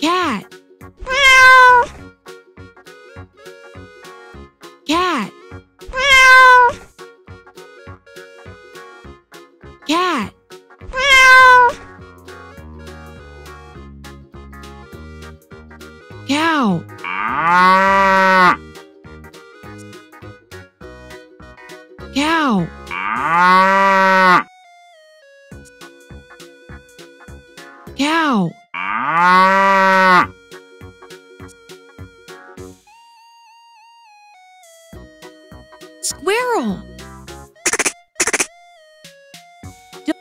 cat, Meow. cat, Meow. cat, Meow. cow, cow, cow, squirrel, D-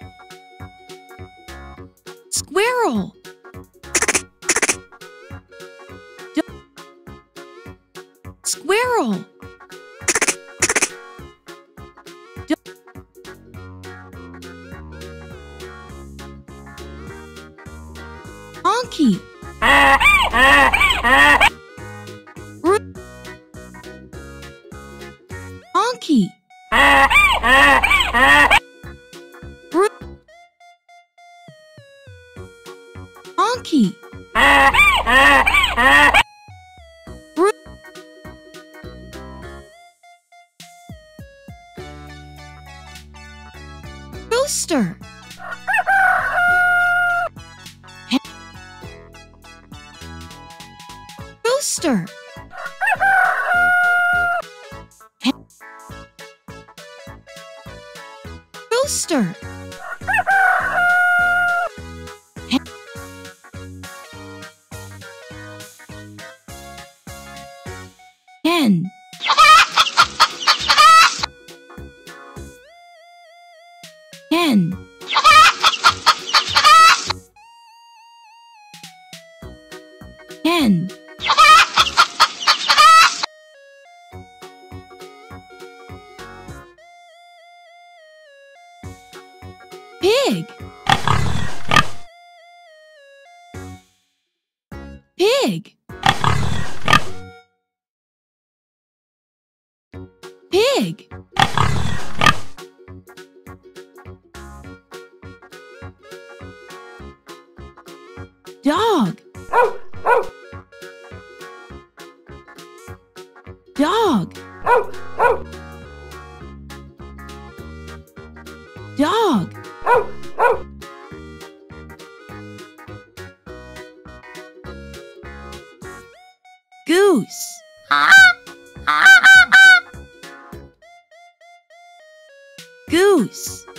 squirrel, squirrel. D- Monkey. Rooster. Rooster. Rooster. Hen. Hen. Pig. Pig. Pig. Dog. Dog. Dog. Goose. Goose.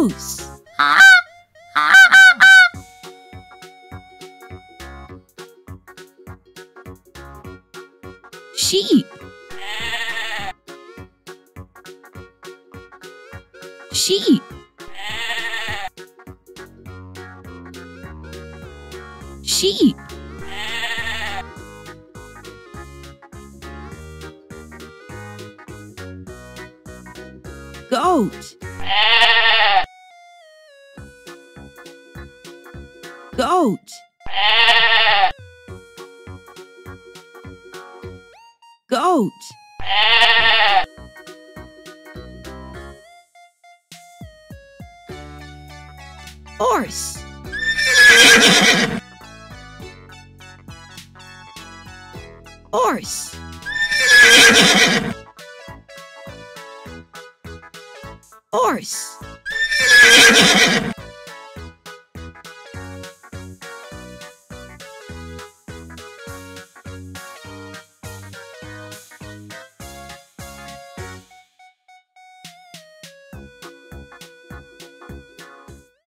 Goose. Sheep. Sheep. Sheep. Goat. Goat. Goat. Horse. Horse. Horse.